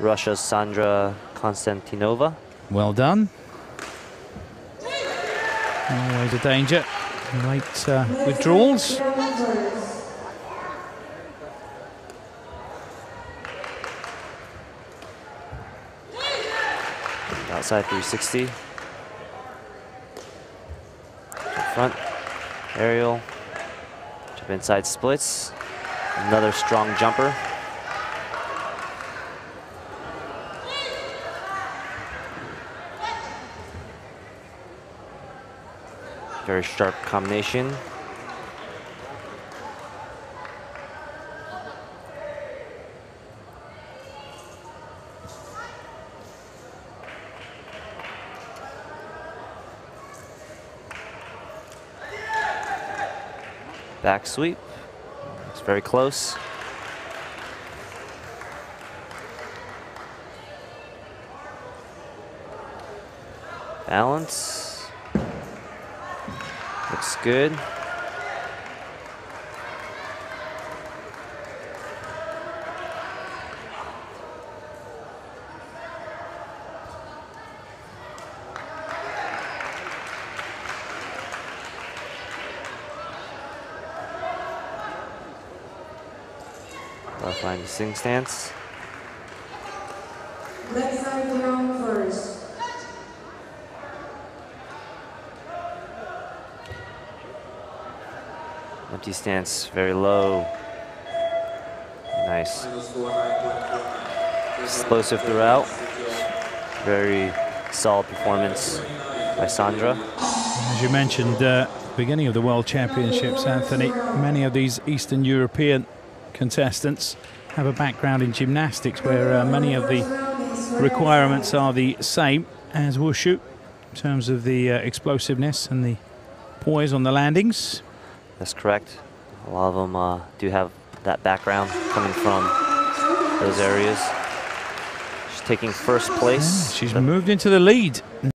Russia's Sandra Konstantinova. Well done. Always a danger. Late uh, withdrawals. Outside 360. Front. Aerial. Jump inside splits. Another strong jumper. Very sharp combination. Back sweep. It's very close. Balance. Looks good. Butterfly into sing stance. Backside round first. Empty stance, very low. Nice. Explosive throughout. Very solid performance by Sandra. As you mentioned, uh, beginning of the World Championships, Anthony, many of these Eastern European contestants have a background in gymnastics where uh, many of the requirements are the same as wushu in terms of the uh, explosiveness and the poise on the landings. That's correct. A lot of them uh, do have that background coming from those areas. She's taking first place. She's moved into the lead.